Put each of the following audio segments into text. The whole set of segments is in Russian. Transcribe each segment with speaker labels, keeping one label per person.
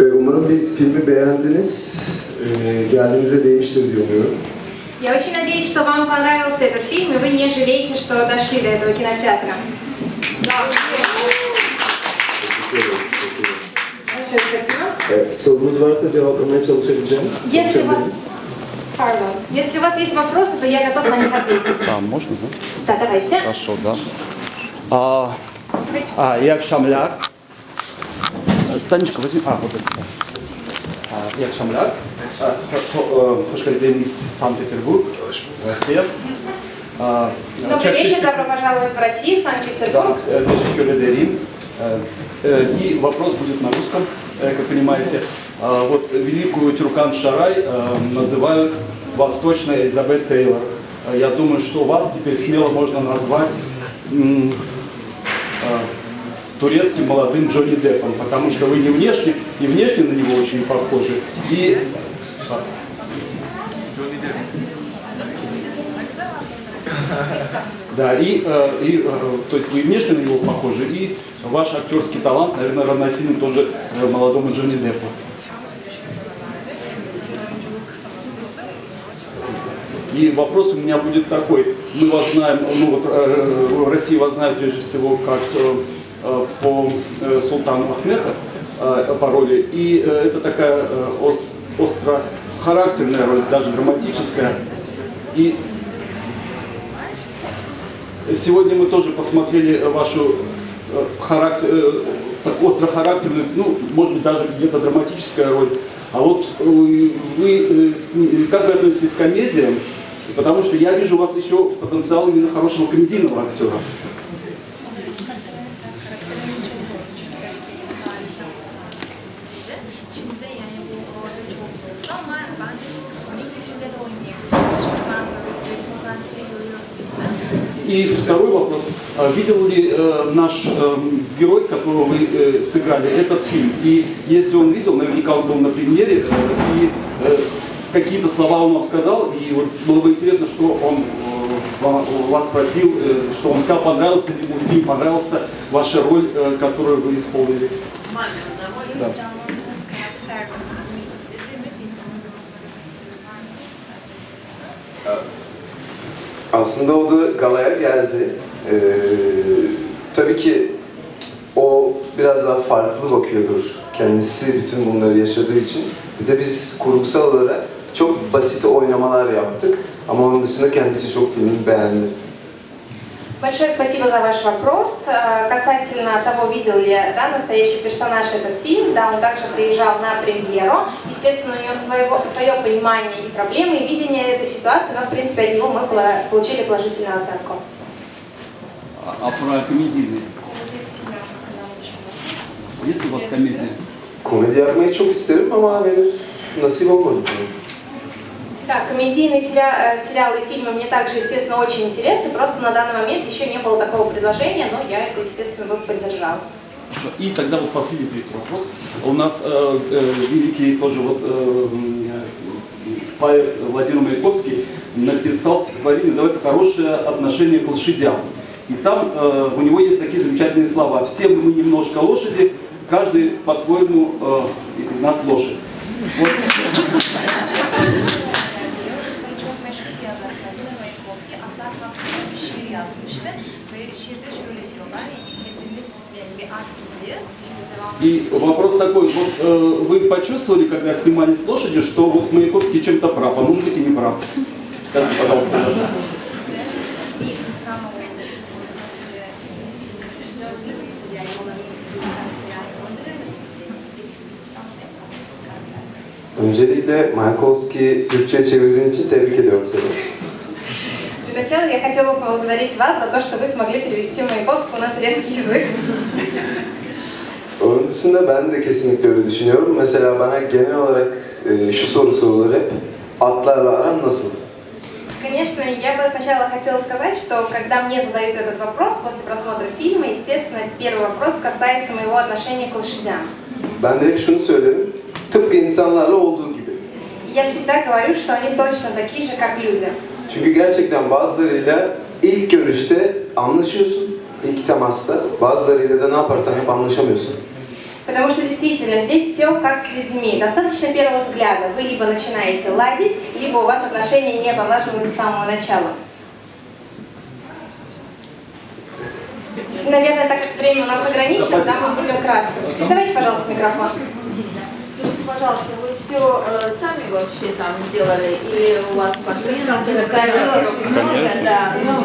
Speaker 1: Ee, Umarım bir filmi beğendiniz. Ee, Geldiğinize değmiştir diye umuyorum.
Speaker 2: Я очень надеюсь, что вам понравился этот фильм, и вы не жалеете, что дошли до этого кинотеатра.
Speaker 1: Evet, sorunuz varsa cevaplamaya çalışabileceğim.
Speaker 2: Если у вас... Pardon. Если у вас есть вопросы, то я готова на них ответить.
Speaker 3: А, можно, да?
Speaker 2: Да, давайте.
Speaker 3: Хорошо, да. А, а, iyi akşamlar. Танечка, возьми. А, вот это. А, iyi akşamlar. А, ho- ho- Hoş geldiniz Санкт-Петербург. Россия. А,
Speaker 2: Добрый вечер, добро пожаловать в Россию, в Санкт-Петербург.
Speaker 3: Да, э. Э, э, И вопрос будет на русском, э, как понимаете. А, Вот великую Тюркан Шарай э, называют восточной Элизабет Тейлор. Э, Я думаю, что вас теперь смело можно назвать э, турецким молодым Джонни Деппом, потому что вы не внешне, и внешне на него очень похожи, и Да, и, э, и э, то есть вы внешне на него похожи, и ваш актерский талант, наверное, равносилен тоже э, молодому Джонни Деппу. И вопрос у меня будет такой. Мы вас знаем, ну вот в России вас знают прежде всего как по э, Султану Ахмеда э, по роли. И э, это такая э, ос- остро характерная роль, даже драматическая. И Сегодня мы тоже посмотрели вашу э, характер, э, так остро характерную, ну, может быть, даже где-то драматическая роль. А вот э, вы э, как вы относитесь к комедиям? Потому что я вижу у вас еще потенциал именно хорошего комедийного актера.
Speaker 4: Şimdi de yani bu rolde çok zordu ama bence siz komik bir filmde de oynayabilirsiniz. Çünkü ben böyle bir potansiyeli görüyorum sizden.
Speaker 3: И второй вопрос. А Видел ли э, наш эм, герой, которого вы э, сыграли, этот фильм? И если он видел, наверняка он был на премьере, э, и э, какие-то слова он вам сказал, и вот было бы интересно, что он э, ва- вас спросил, э, что он сказал, понравился ли ему фильм, понравился ваша роль, э, которую вы исполнили. Да.
Speaker 1: Aslında o da galaya geldi. Ee, tabii ki o biraz daha farklı bakıyordur kendisi bütün bunları yaşadığı için. Bir de biz kurgusal olarak çok basit oynamalar yaptık. Ama onun dışında kendisi çok filmi beğendi.
Speaker 2: Большое спасибо за ваш вопрос. Э, Касательно того, видел ли да, настоящий персонаж этот фильм, да, он также приезжал на премьеру. Естественно, у него своего, свое понимание и проблемы, и видение этой ситуации, но, в принципе, от него мы пола- получили положительную оценку.
Speaker 3: А, про комедийные? Есть ли у вас комедия?
Speaker 1: Komedi yapmayı çok isterim ama henüz nasip olmadı.
Speaker 2: Да, комедийные сериа- э, сериалы и фильмы мне также, естественно, очень интересны. Просто на данный момент еще не было такого предложения, но я это, естественно, бы поддержала.
Speaker 3: Хорошо. И тогда вот последний третий вопрос. У нас э, э, великий тоже вот э, поэт Владимир Маяковский написал стихотворение, называется «Хорошее отношение к лошадям». И там э, у него есть такие замечательные слова. Все мы немножко лошади, каждый по-своему э, из нас лошадь. Вот. И вопрос такой, вот э, вы почувствовали, когда снимались с лошади, что вот Маяковский чем-то прав, а может быть и не прав? Скажите, пожалуйста.
Speaker 4: Sizde bir insan olduğunu sanırım. Şimdi karıştırabilir misiniz? Yani ona bir karakter yani öldürür müsünüz? Şey, bir insan ve
Speaker 1: Öncelikle Mayakovski Türkçe çevirdiğin için tebrik ediyorum seni.
Speaker 2: Для начала я хотела бы поблагодарить вас за то, что вы смогли перевести Маяковского на турецкий язык.
Speaker 1: Onun dışında ben de kesinlikle öyle düşünüyorum. Mesela bana genel olarak e, şu soru sorulur hep. Atlarla aran nasıl?
Speaker 2: Конечно, я бы сначала хотела сказать, что когда мне задают этот вопрос после просмотра фильма, естественно, первый вопрос касается моего отношения к лошадям.
Speaker 1: Ben de hep şunu söylerim. Tıpkı insanlarla olduğu
Speaker 2: Я всегда говорю, что они точно такие же, как люди.
Speaker 1: Çünkü gerçekten bazılarıyla ilk görüşte anlaşıyorsun. ilk temasta. Bazılarıyla da ne yaparsan yap anlaşamıyorsun.
Speaker 2: Потому что действительно здесь все как с людьми. Достаточно первого взгляда. Вы либо начинаете ладить, либо у вас отношения не залаживаются с самого начала. Наверное, так как время у нас ограничено, да, мы будем кратко. Давайте, пожалуйста, микрофон.
Speaker 5: Пожалуйста, вы все э, сами вообще там делали или у вас партнеров, каскадеров много? Да. Ну,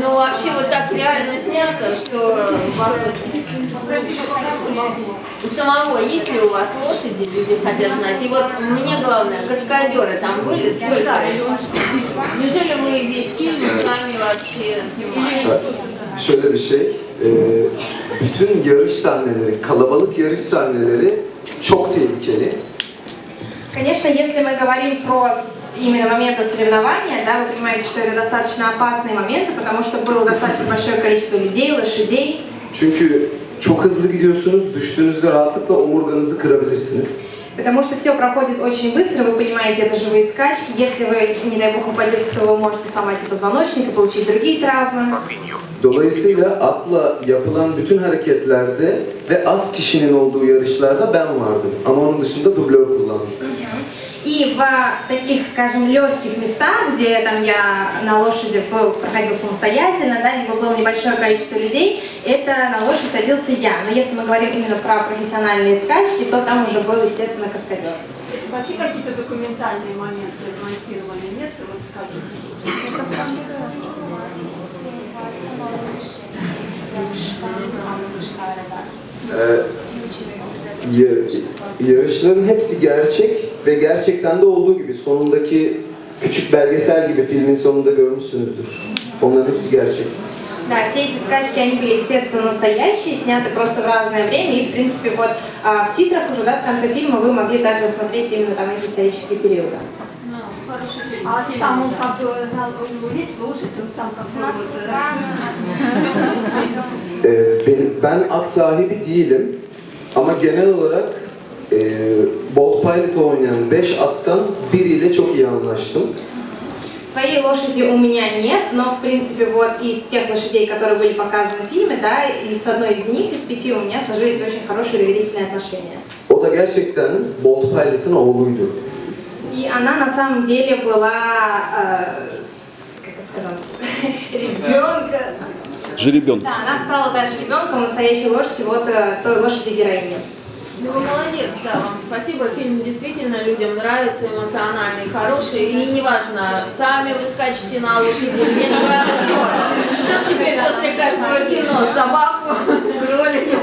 Speaker 5: ну, вообще вот так реально снято, что вопрос. У самого есть ли у вас лошади, люди хотят знать? И вот мне главное, каскадеры там были, сколько? Неужели вы весь фильм сами вообще снимали?
Speaker 1: Şöyle bir şey, e, bütün yarış sahneleri, kalabalık yarış sahneleri çok tehlikeli.
Speaker 2: Конечно, если мы говорим про именно моменты соревнования, да, вы понимаете, что это достаточно опасные моменты, потому что было достаточно большое количество людей, лошадей.
Speaker 1: Çünkü çok hızlı gidiyorsunuz, düştüğünüzde rahatlıkla omurganızı kırabilirsiniz.
Speaker 2: Потому что все проходит очень быстро, вы понимаете, это живые скачки. Если вы, не дай бог, упадете, то вы можете сломать и позвоночник, и получить другие травмы.
Speaker 1: Dolayısıyla atla yapılan bütün hareketlerde ve az kişinin olduğu yarışlarda ben vardım. Ama onun dışında dublör kullandım.
Speaker 2: И в таких, скажем, легких местах, где там я на лошади был, проходил самостоятельно, да, либо было небольшое количество людей, это на лошадь садился я. Но если мы говорим именно про профессиональные скачки, то там уже был, естественно, каскадер.
Speaker 6: Вообще какие-то документальные моменты монтировали, нет? Вот
Speaker 1: ya- yarışların hepsi gerçek ve gerçekten de olduğu gibi sonundaki küçük belgesel gibi filmin sonunda görmüşsünüzdür. Onların hepsi gerçek.
Speaker 2: Да, все эти скачки, они были, естественно, настоящие, сняты просто в разное время, и, в принципе, вот а, в титрах уже, да, в конце фильма вы могли также рассмотреть именно там эти исторические периоды.
Speaker 5: Ну, хороший фильм.
Speaker 6: А
Speaker 5: сильно
Speaker 6: сам он
Speaker 5: мне
Speaker 6: как бы, на, у него есть лошадь, он сам как бы вот... э,
Speaker 1: Ee, benim, ben at sahibi değilim ama genel olarak e, Bolt Pilot oynayan 5 attan biriyle çok iyi anlaştım.
Speaker 2: Своей лошади у меня нет, но, в принципе, вот из тех лошадей, которые были показаны в фильме, да, и с одной из них, из пяти, у меня сложились очень хорошие доверительные отношения.
Speaker 1: O da gerçekten Bolt Pilot'ın oğluydu.
Speaker 2: И она на самом деле была, э, как это сказано, ребенка.
Speaker 3: Жеребенка.
Speaker 2: Да, она стала даже ребенком настоящей лошади, вот э, той лошади героини.
Speaker 5: Ну вы молодец, да, вам спасибо. Фильм действительно людям нравится, эмоциональный, хороший. И неважно, сами вы скачете на лошади или нет. Что ж теперь после каждого кино? Собаку, кролика?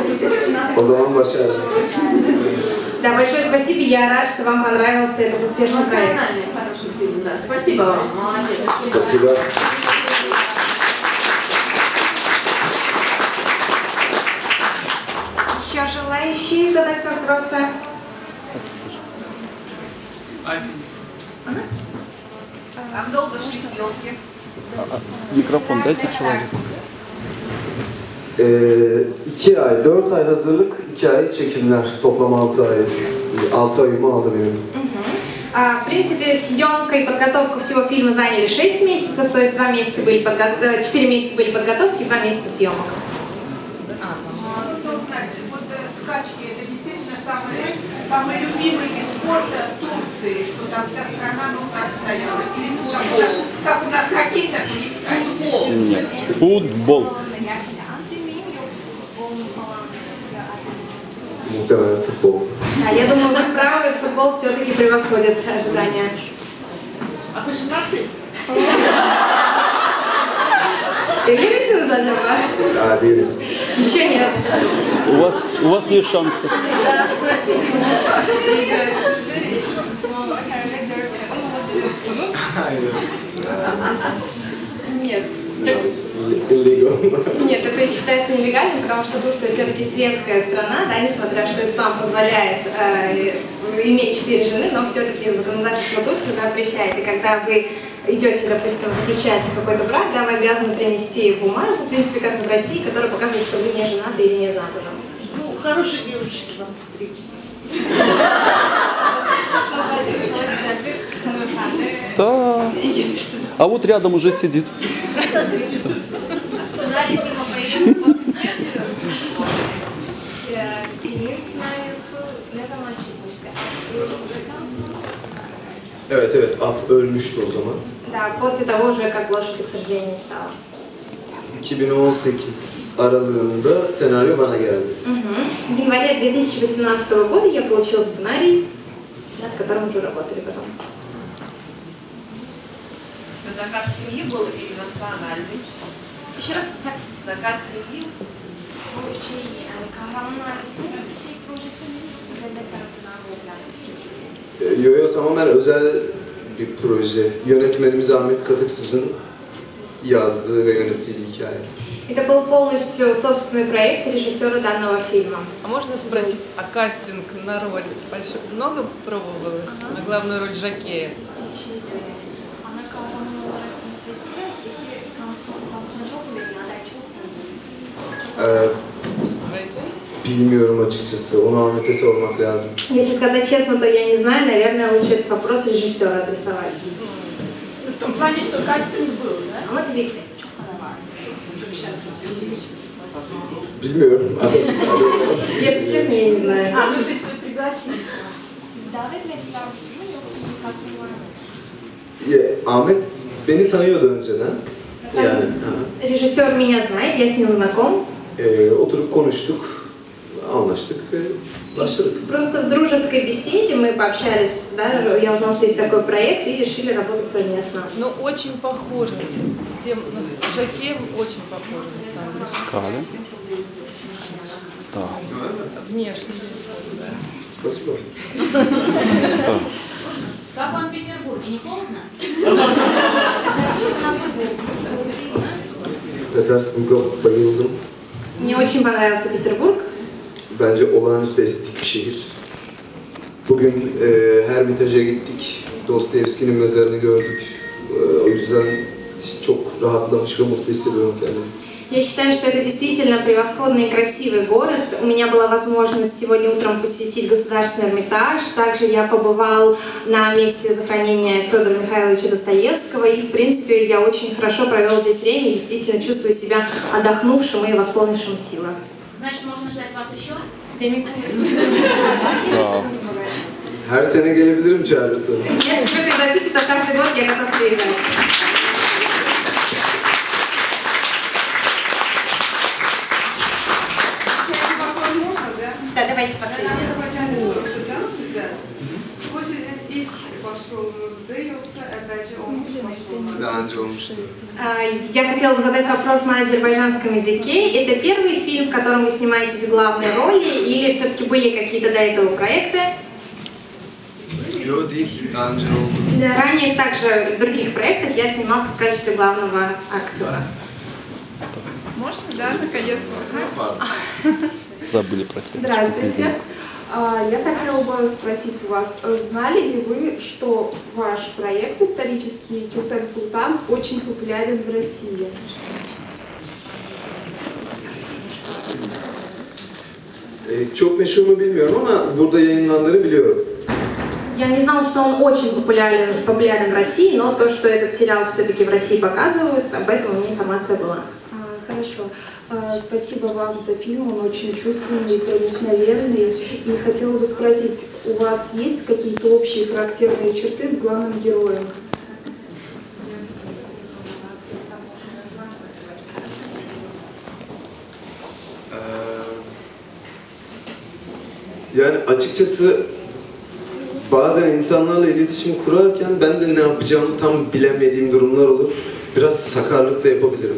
Speaker 1: Zaman başarılı.
Speaker 2: Да, большое спасибо, я рад, что вам понравился этот успешный проект.
Speaker 5: Эмоциональный, хороший фильм, да. Спасибо вам, молодец.
Speaker 1: Спасибо.
Speaker 2: Еще желающие задать вопросы?
Speaker 6: Как долго шли съемки?
Speaker 3: Микрофон дайте человеку.
Speaker 1: Ee, iki ay, dört ay hazırlık, iki ay çekimler. Toplam altı ay. Altı ayımı aldı benim.
Speaker 2: В принципе, съемка и подготовка всего фильма заняли 6 месяцев, то есть 2 месяца были подго... 4 месяца были подготовки, 2 месяца съемок.
Speaker 6: Что знаете, вот э, скачки это действительно самый, любимый вид спорта в Турции, что там вся страна на ушах стояла. Или ну, как у нас, хоккей, так у них футбол.
Speaker 3: Нет. Футбол.
Speaker 1: Muhtemelen futbol.
Speaker 2: А я думаю, вы правы, футбол все-таки превосходит ожидания.
Speaker 6: А вы женаты?
Speaker 2: Появились вы заново?
Speaker 1: Daha değilim.
Speaker 2: Еще нет.
Speaker 3: У вас, у вас есть шансы.
Speaker 5: Да, спросите.
Speaker 2: Нет. Нет, это считается нелегальным, потому что Турция все-таки светская страна, да, несмотря что ислам позволяет э, иметь четыре жены, но все-таки законодательство Турции запрещает. И когда вы идете, допустим, заключать какой-то брак, да, вы обязаны принести бумагу, в принципе, как в России, которая показывает, что вы не женаты или не замужем.
Speaker 6: Ну, хорошие девушки вам встретились.
Speaker 3: Да. А вот рядом уже сидит.
Speaker 6: Сценарий фильма «Поедем под смертью»
Speaker 1: Evet evet at ölmüştü o zaman.
Speaker 2: Да, после того же, как лошадь, к сожалению, не стала.
Speaker 1: 2018 aralığında senaryo bana geldi.
Speaker 2: В январе 2018 года я получил сценарий, над которым уже работали потом.
Speaker 6: Это заказ семьи был или национальный?
Speaker 2: Еще раз,
Speaker 6: Заказ семьи?
Speaker 2: bu şey, yani kahramanın ailesinin şey projesi mi yoksa devlet tarafından verilen bir film?
Speaker 1: Ee, Yo yo tamamen özel bir proje. Yönetmenimiz Ahmet Katıksız'ın yazdığı ve yönettiği bir hikaye.
Speaker 2: Это был полностью собственный проект режиссера данного фильма.
Speaker 7: А можно спросить, а кастинг на роль большой, много пробовалось на главную роль Жакея?
Speaker 1: Ee? Bilmiyorum açıkçası. Onu Ahmet'e sormak lazım.
Speaker 2: Если сказать честно, то я не знаю, наверное, лучше этот вопрос режиссера адресовать.
Speaker 6: Ну, в том плане, что кастинг был, да?
Speaker 2: А вот тебе
Speaker 1: Bilmiyorum.
Speaker 2: Если честно, я не знаю.
Speaker 6: А, ну то есть вы пригласили.
Speaker 4: Siz davet mi ettiler bu filmi yoksa bir kastım var mı?
Speaker 1: Ya, Ahmet beni tanıyordu önceden. Yani ha.
Speaker 2: Режиссер меня знает, я с ним знаком.
Speaker 1: Ee, oturup konuştuk, başladık.
Speaker 2: Просто в дружеской беседе мы пообщались, да, я узнала, что есть такой проект и решили работать совместно.
Speaker 7: Ну, очень похоже. С тем, на- Жакеем очень похоже, на самом деле.
Speaker 3: Скали. Так.
Speaker 7: Внешне. да.
Speaker 1: Спасибо.
Speaker 8: Как вам в Петербурге? Не холодно?
Speaker 2: Мне очень понравился Петербург.
Speaker 1: Bence olağanüstü estetik bir şehir. Bugün e, Hermitage'a gittik. Dostoyevski'nin mezarını gördük. E, o yüzden çok rahatlamış ve mutlu hissediyorum kendimi.
Speaker 2: Я считаю, что это действительно превосходный и красивый город. У меня была возможность сегодня утром посетить Государственный Эрмитаж. Также я побывал на месте захоронения Федора Михайловича Достоевского. И, в принципе, я очень хорошо провел здесь время и действительно чувствую себя отдохнувшим и восполнившим силы.
Speaker 8: Значит, можно ждать вас еще?
Speaker 1: Her sene gelebilirim çağırırsa.
Speaker 2: Если вы пригласите, то каждый год я готов приезжать.
Speaker 9: Kendi bakmam можно, да?
Speaker 2: Да, давайте последний.
Speaker 9: Ben Azerbaycan'da soruşacağım sizden. Bu sizin ilk
Speaker 1: önce olmuştu.
Speaker 2: А, Я хотела бы задать вопрос на азербайджанском языке. Это первый фильм, в котором вы снимаетесь в главной роли, или все-таки были какие-то до этого проекты? Да, Ранее также в других проектах я снимался в качестве главного актера.
Speaker 10: Можно, да, наконец?
Speaker 3: Забыли про тебя.
Speaker 10: Здравствуйте. А, Я хотела бы спросить у вас, э, знали ли вы, что ваш проект исторический Кюсем Султан очень популярен в России?
Speaker 1: Çok meşhur mu bilmiyorum ama burada yayınlandığını biliyorum.
Speaker 2: Я не знала, что он очень популярен, популярен в России, но то, что этот сериал все-таки в России показывают, об этом у меня информация была.
Speaker 10: А, Спасибо вам за фильм, он очень чувственный, проникновенный. И хотела бы спросить, у вас есть какие-то общие характерные черты с главным героем?
Speaker 1: Yani açıkçası bazen insanlarla iletişim kurarken ben de ne yapacağımı tam bilemediğim durumlar olur. Biraz sakarlık da yapabilirim.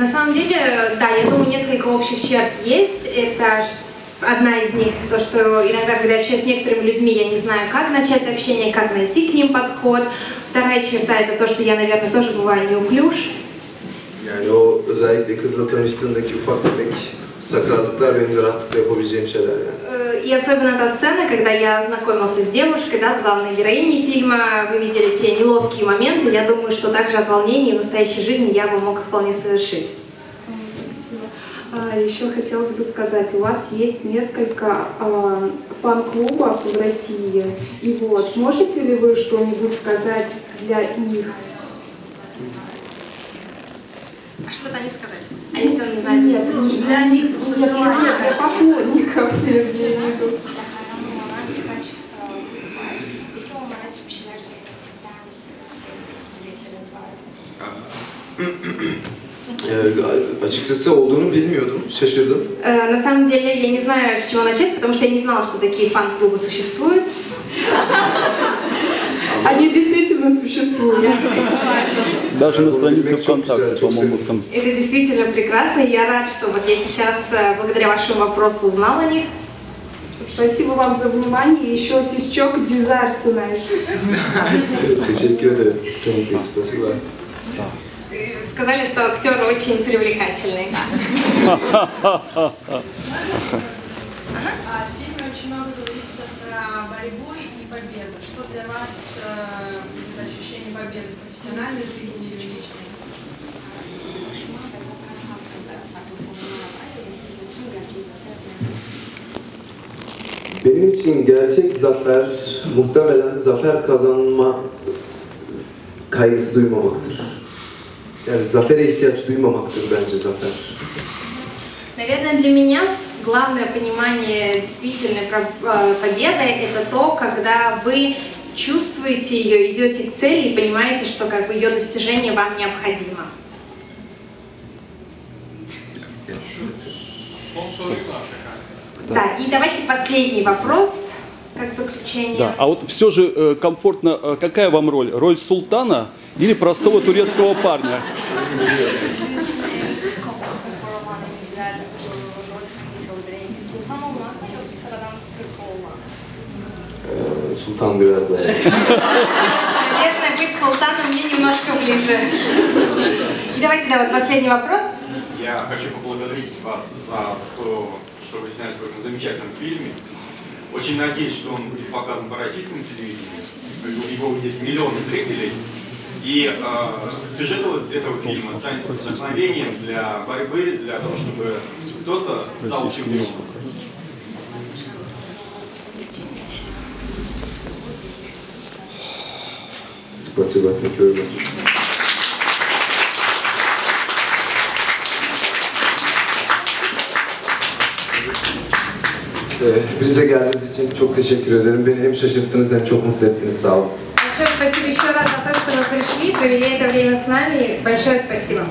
Speaker 2: На самом деле, да, я думаю, несколько общих черт есть. Это одна из них, то, что иногда, когда я общаюсь с некоторыми людьми, я не знаю, как начать общение, как найти к ним подход. Вторая черта – это то, что я, наверное, тоже бываю неуклюж.
Speaker 1: Yani o özellikle kızla tanıştığındaki ufak tefek sakarlıklar benim de rahatlıkla yapabileceğim şeyler yani.
Speaker 2: Э, И особенно та сцена, когда я знакомился с девушкой, да, с главной героиней фильма, вы видели те неловкие моменты, я думаю, что также от волнения в настоящей жизни я бы мог вполне совершить.
Speaker 10: А, Еще хотелось бы сказать, у вас есть несколько а, фан-клубов в России. И вот, можете ли вы что-нибудь сказать для них?
Speaker 2: А что-то не сказать. А если он не знает?
Speaker 10: Нет, для них, для поклонников я имею в виду.
Speaker 1: Ee, açıkçası olduğunu bilmiyordum. Şaşırdım.
Speaker 2: На самом деле я не знаю, с чего начать, потому что я не знала, что такие фан-клубы существуют.
Speaker 10: Они действительно существуют.
Speaker 3: Даже на странице ВКонтакте, по-моему, там
Speaker 2: Это действительно прекрасно, и я рад, что вот я сейчас э, благодаря вашему вопросу узнал о них.
Speaker 10: Спасибо вам за внимание. Еще сисчок
Speaker 1: iyi. Спасибо.
Speaker 2: Сказали, что актер очень привлекательный.
Speaker 9: А в фильме очень много говорится про борьбу и победу. Что для вас э, будет ощущение победы в профессиональной жизни или личной?
Speaker 1: Benim için gerçek zafer muhtemelen zafer kazanma kaygısı duymamaktır. Yani zafere ihtiyaç duymamaktır bence zafer.
Speaker 2: Наверное, для меня главное понимание действительной про- э, победы – это то, когда вы чувствуете ее, идете к цели и понимаете, что как бы ее достижение вам необходимо. Да, и давайте последний вопрос, как заключение.
Speaker 3: Да, а вот все же э, комфортно, э, какая вам роль? Роль султана или простого турецкого парня?
Speaker 1: Ee, Sultan biraz daha.
Speaker 2: Наверное, быть султаном мне немножко ближе. И давайте, да, вот последний вопрос.
Speaker 11: Я хочу поблагодарить вас за то, что вы снялись в этом замечательном фильме. Очень надеюсь, что он будет показан по российскому телевидению. Его увидят миллионы зрителей. И э, сюжет вот этого фильма станет вдохновением для борьбы, для того, чтобы кто-то стал чемпионом.
Speaker 1: Спасибо. You Hepinize geldiğiniz için çok teşekkür ederim. Beni hem şaşırttınız hem çok mutlu ettiniz. Sağ olun.
Speaker 2: Большое спасибо еще раз за то, что вы пришли, провели это время с нами. Большое спасибо.